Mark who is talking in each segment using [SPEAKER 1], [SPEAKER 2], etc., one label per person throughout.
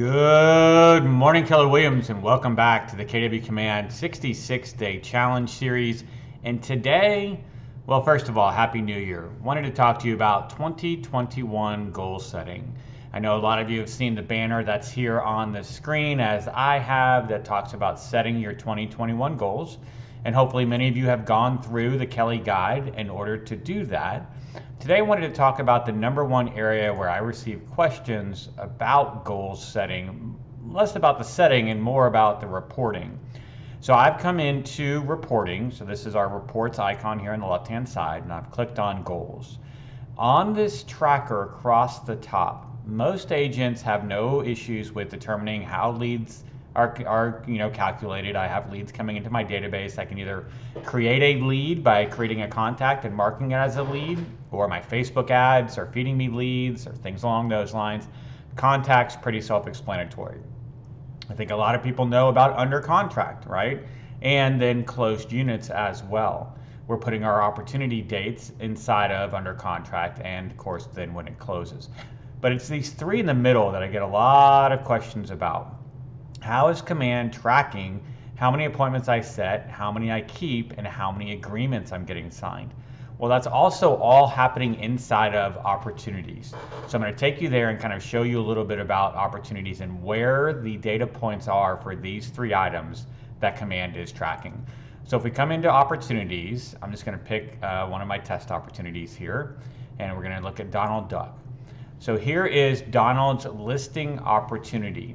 [SPEAKER 1] Good morning, Keller Williams, and welcome back to the KW Command 66 Day Challenge Series. And today, well, first of all, Happy New Year. Wanted to talk to you about 2021 goal setting. I know a lot of you have seen the banner that's here on the screen, as I have, that talks about setting your 2021 goals. And hopefully, many of you have gone through the Kelle Guide in order to do that. Today, I wanted to talk about the number one area where I receive questions about goal setting, less about the setting and more about the reporting. So I've come into reporting. So this is our reports icon here on the left hand side, and I've clicked on goals. On this tracker across the top, most agents have no issues with determining how leads are, are you know calculated. I have leads coming into my database. I can either create a lead by creating a contact and marking it as a lead, or my Facebook ads are feeding me leads or things along those lines. Contacts pretty self-explanatory. I think a lot of people know about under contract, right? And then closed units as well. We're putting our opportunity dates inside of under contract and of course then when it closes. But it's these three in the middle that I get a lot of questions about. How is command tracking how many appointments I set, how many I keep, and how many agreements I'm getting signed? Well, that's also all happening inside of opportunities. So I'm going to take you there and kind of show you a little bit about opportunities and where the data points are for these three items that command is tracking. So if we come into opportunities, I'm just going to pick uh, one of my test opportunities here, and we're going to look at Donald Duck. So here is Donald's listing opportunity.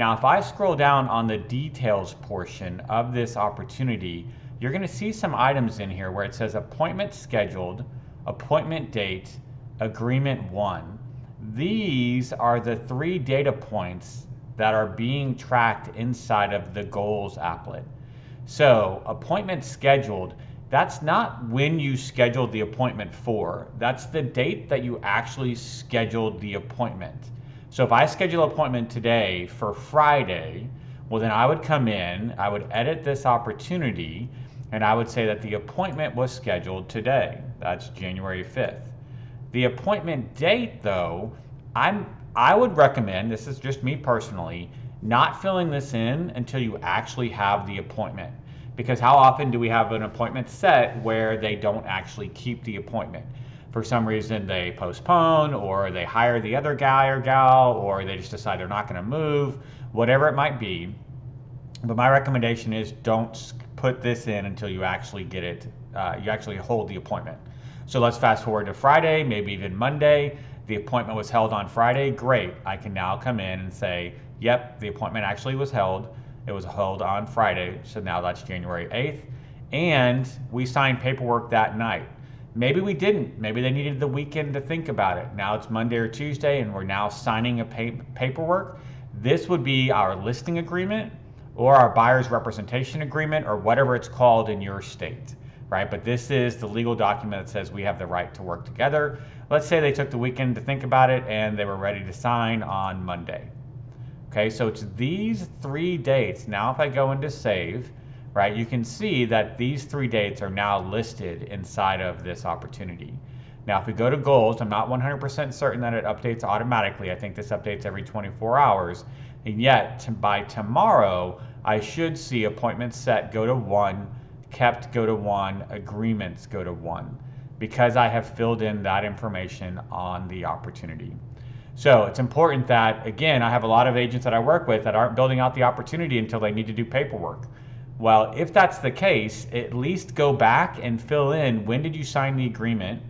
[SPEAKER 1] Now, if I scroll down on the details portion of this opportunity, you're going to see some items in here where it says appointment scheduled, appointment date, agreement one. These are the three data points that are being tracked inside of the goals applet. So, appointment scheduled, that's not when you scheduled the appointment for. That's the date that you actually scheduled the appointment. So if I schedule an appointment today for Friday, well, then I would come in, I would edit this opportunity, and I would say that the appointment was scheduled today. That's January 5th. The appointment date, though, I'm I would recommend, this is just me personally, not filling this in until you actually have the appointment. Because how often do we have an appointment set where they don't actually keep the appointment? For some reason they postpone or they hire the other guy or gal or they just decide they're not going to move, whatever it might be. But my recommendation is don't put this in until you actually get it, uh, you actually hold the appointment. So let's fast forward to Friday, maybe even Monday. The appointment was held on Friday. Great. I can now come in and say, yep, the appointment actually was held. It was held on Friday. So now that's January 8th. And we signed paperwork that night. Maybe we didn't. Maybe they needed the weekend to think about it. Now it's Monday or Tuesday, and we're now signing a pay- paperwork. This would be our listing agreement or our buyer's representation agreement or whatever it's called in your state, right? But this is the legal document that says we have the right to work together. Let's say they took the weekend to think about it and they were ready to sign on Monday. Okay, so it's these three dates. Now, if I go into save, right, you can see that these three dates are now listed inside of this opportunity. Now, if we go to goals, I'm not 100% certain that it updates automatically. I think this updates every 24 hours. And yet, by tomorrow, I should see appointments set go to one, kept go to one, agreements go to one, because I have filled in that information on the opportunity. So it's important that, again, I have a lot of agents that I work with that aren't building out the opportunity until they need to do paperwork. Well, if that's the case, at least go back and fill in when did you sign the agreement?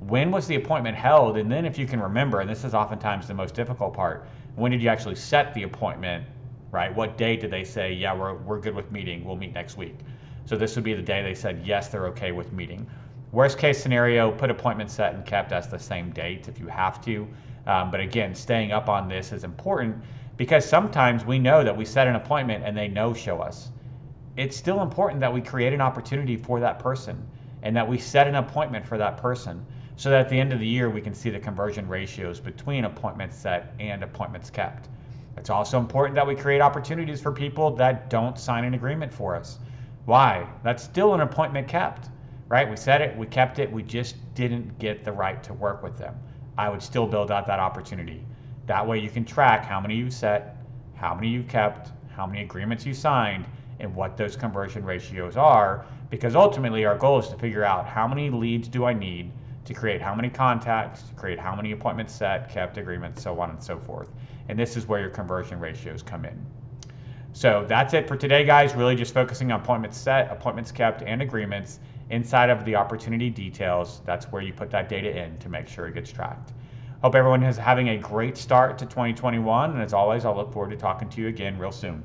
[SPEAKER 1] When was the appointment held? And then, if you can remember, and this is oftentimes the most difficult part, when did you actually set the appointment, right? What day did they say, yeah, we're, we're good with meeting, we'll meet next week? So, this would be the day they said, yes, they're okay with meeting. Worst case scenario, put appointment set and kept as the same date if you have to. Um, but again, staying up on this is important because sometimes we know that we set an appointment and they no show us it's still important that we create an opportunity for that person and that we set an appointment for that person so that at the end of the year we can see the conversion ratios between appointments set and appointments kept. It's also important that we create opportunities for people that don't sign an agreement for us. Why? That's still an appointment kept, right? We said it, we kept it, we just didn't get the right to work with them. I would still build out that opportunity. That way you can track how many you set, how many you kept, how many agreements you signed, and what those conversion ratios are. Because ultimately, our goal is to figure out how many leads do I need to create how many contacts, to create how many appointments set, kept agreements, so on and so forth. And this is where your conversion ratios come in. So that's it for today, guys. Really just focusing on appointments set, appointments kept, and agreements inside of the opportunity details. That's where you put that data in to make sure it gets tracked. Hope everyone is having a great start to 2021. And as always, I'll look forward to talking to you again real soon.